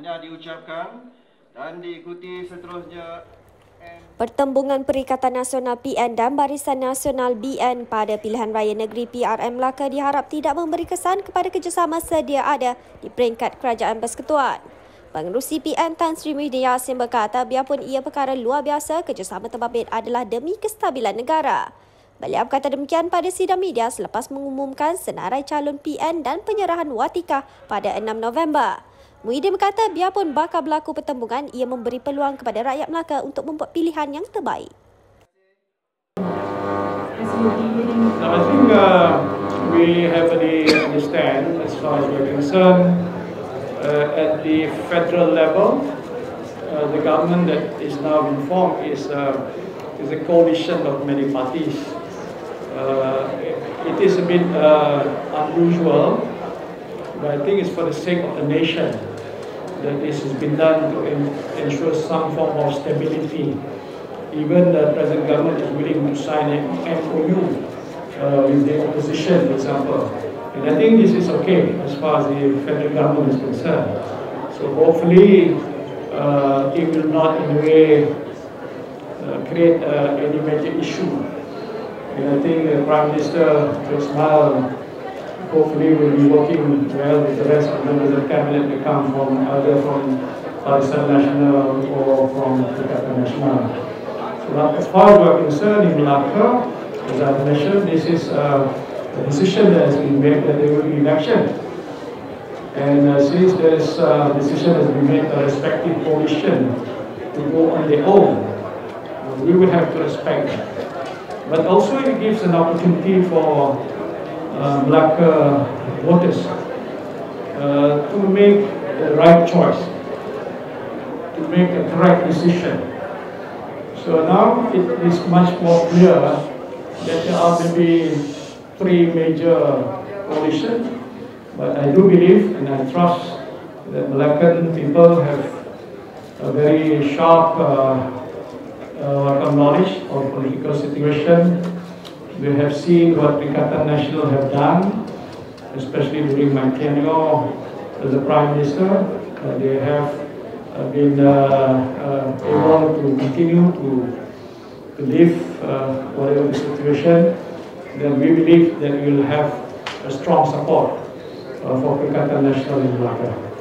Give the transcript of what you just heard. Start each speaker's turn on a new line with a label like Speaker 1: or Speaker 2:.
Speaker 1: diucapkan dan diikuti seterusnya
Speaker 2: Pertembungan Perikatan Nasional PN dan Barisan Nasional BN pada pilihan raya negeri PRM Melaka diharap tidak memberi kesan kepada kerjasama sedia ada di peringkat Kerajaan Persekutuan. Pengerusi PN Tan Sri Muhyiddin Yassin berkata biarpun ia perkara luar biasa, kerjasama terbabit adalah demi kestabilan negara. Beliau berkata demikian pada sidang media selepas mengumumkan senarai calon PN dan penyerahan watika pada 6 November. Muhyiddin berkata biarpun bakal berlaku pertembungan, ia memberi peluang kepada rakyat Melaka untuk membuat pilihan yang terbaik.
Speaker 3: I think uh, we heavily understand as far as we're concerned uh, at the federal level, uh, the government that is now being formed is, uh, is a coalition of many parties. Uh, it is a bit uh, unusual, but I think it's for the sake of the nation that this has been done to ensure some form of stability. Even the present government is willing to sign an MOU uh, with the opposition, for example. And I think this is okay as far as the federal government is concerned. So hopefully uh, it will not in a way uh, create uh, any major issue. And I think the Prime Minister, Ismail, hopefully we'll be working well with the rest of the members of cabinet that come from either from Pakistan National or from Pakistan National. So as far as we're concerned in Malacca, as I mentioned, this is uh, a decision that has been made that there will be election. And uh, since this uh, decision has been made the respective coalition to go on their own, we will have to respect that. But also it gives an opportunity for black uh, voters uh, to make the right choice, to make a correct decision. So now it is much more clear that there are maybe three major coalitions, but I do believe and I trust that Malaccan people have a very sharp uh, uh, knowledge of political situation we have seen what Perikatan Nasional have done, especially during my tenure as the Prime Minister. Uh, they have uh, been uh, uh, able to continue to, to live uh, whatever the situation. Then we believe that we will have a strong support for Perikatan Nasional in Malacca.